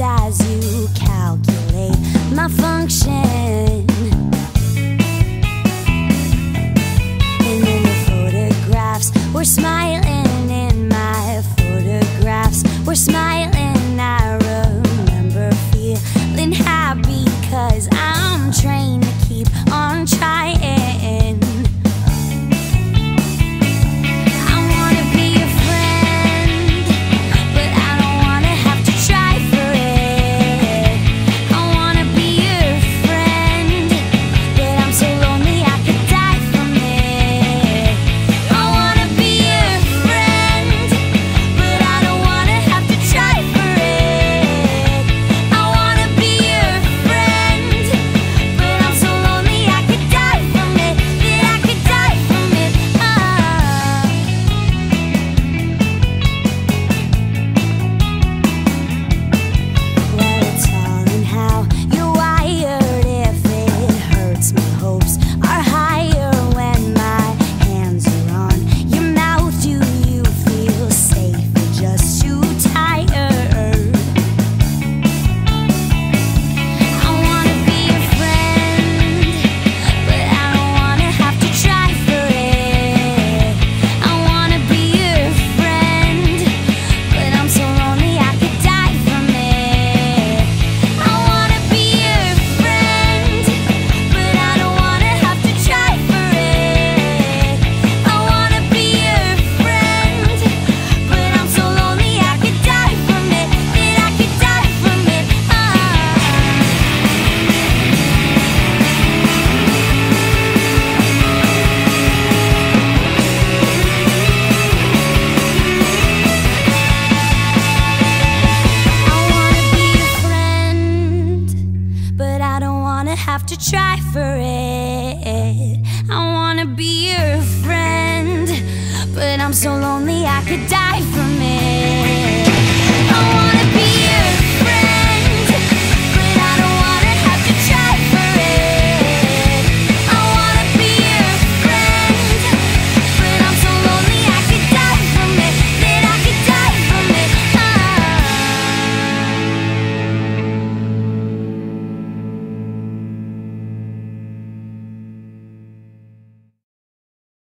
as you calculate my function. to try for it. I wanna be your friend, but I'm so lonely I could die for